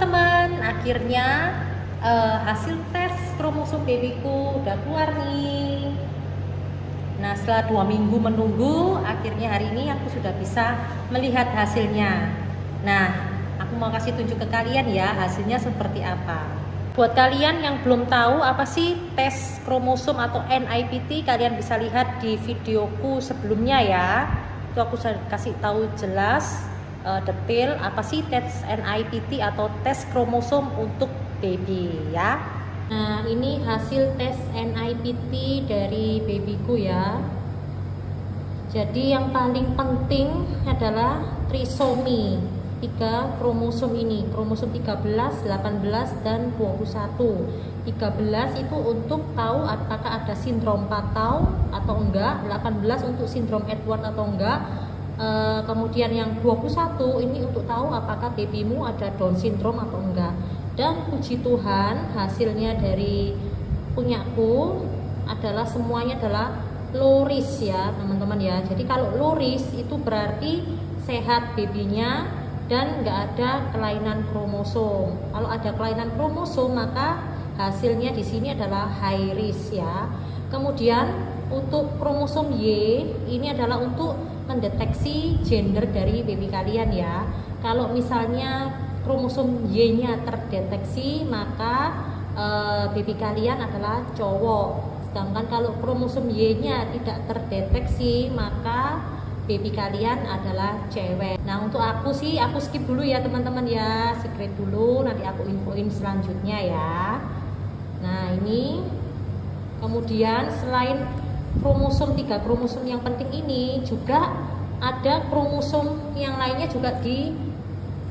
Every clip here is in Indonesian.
teman-teman, akhirnya uh, hasil tes kromosom babyku udah keluar nih. Nah setelah dua minggu menunggu, akhirnya hari ini aku sudah bisa melihat hasilnya. Nah aku mau kasih tunjuk ke kalian ya hasilnya seperti apa. Buat kalian yang belum tahu apa sih tes kromosom atau NIPT, kalian bisa lihat di videoku sebelumnya ya. Itu aku kasih tahu jelas uh, detail apa sih tes NIPT atau tes kromosom untuk baby ya. Nah, ini hasil tes NIPT dari babyku ya. Jadi yang paling penting adalah trisomi tiga kromosom ini, kromosom 13, 18 dan 21. 13 itu untuk tahu apakah ada sindrom Patau atau enggak, 18 untuk sindrom Edward atau enggak, Eh, kemudian yang 21 ini untuk tahu apakah babymu ada Down syndrome atau enggak. Dan puji Tuhan hasilnya dari punyaku adalah semuanya adalah loris ya teman-teman ya. Jadi kalau loris itu berarti sehat babynya dan enggak ada kelainan kromosom. Kalau ada kelainan kromosom maka hasilnya di sini adalah high risk ya. Kemudian untuk kromosom Y ini adalah untuk mendeteksi gender dari baby kalian ya. Kalau misalnya kromosom Y-nya terdeteksi, maka e, baby kalian adalah cowok. Sedangkan kalau kromosom Y-nya tidak terdeteksi, maka baby kalian adalah cewek. Nah, untuk aku sih aku skip dulu ya, teman-teman ya. Secret dulu, nanti aku infoin selanjutnya ya. Nah, ini kemudian selain kromosom tiga kromosom yang penting ini juga ada kromosom yang lainnya juga di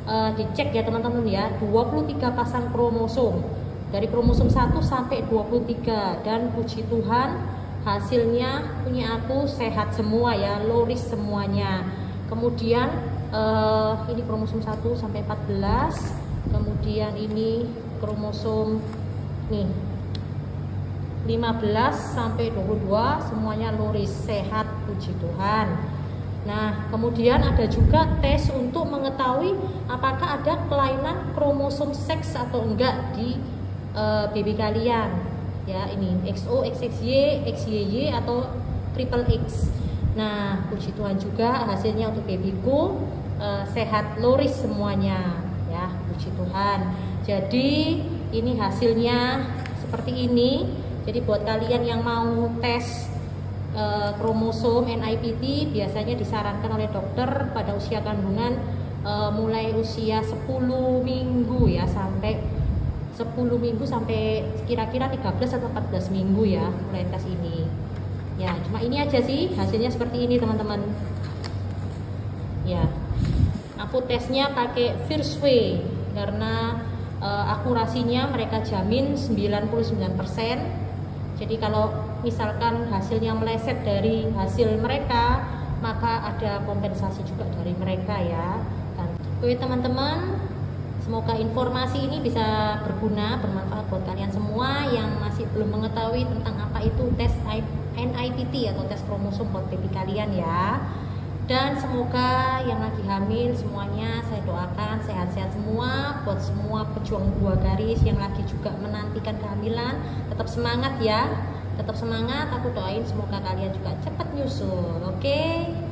uh, dicek ya teman-teman ya. 23 pasang kromosom. Dari kromosom 1 sampai 23 dan puji Tuhan hasilnya punya aku sehat semua ya loris semuanya. Kemudian uh, ini kromosom 1 sampai 14 kemudian ini kromosom nih 15 sampai 22 semuanya luris sehat puji Tuhan. Nah, kemudian ada juga tes untuk mengetahui apakah ada kelainan kromosom seks atau enggak di uh, baby kalian. Ya, ini XO, XXY, XYY atau triple X. Nah, puji Tuhan juga hasilnya untuk babyku uh, sehat luris semuanya. Ya, puji Tuhan. Jadi, ini hasilnya seperti ini jadi buat kalian yang mau tes e, kromosom NIPT biasanya disarankan oleh dokter pada usia kandungan e, mulai usia 10 minggu ya sampai 10 minggu sampai kira-kira 13 atau 14 minggu ya mulai tes ini. Ya, cuma ini aja sih hasilnya seperti ini teman-teman. Ya. Aku tesnya pakai First Way karena uh, akurasinya mereka jamin 99% jadi kalau misalkan hasilnya meleset dari hasil mereka, maka ada kompensasi juga dari mereka ya. Oke teman-teman, semoga informasi ini bisa berguna, bermanfaat buat kalian semua yang masih belum mengetahui tentang apa itu tes NIPT atau tes kromosom buat baby kalian ya dan semoga yang lagi hamil semuanya saya doakan sehat-sehat semua buat semua pejuang dua garis yang lagi juga menantikan kehamilan tetap semangat ya tetap semangat aku doain semoga kalian juga cepat nyusul oke okay?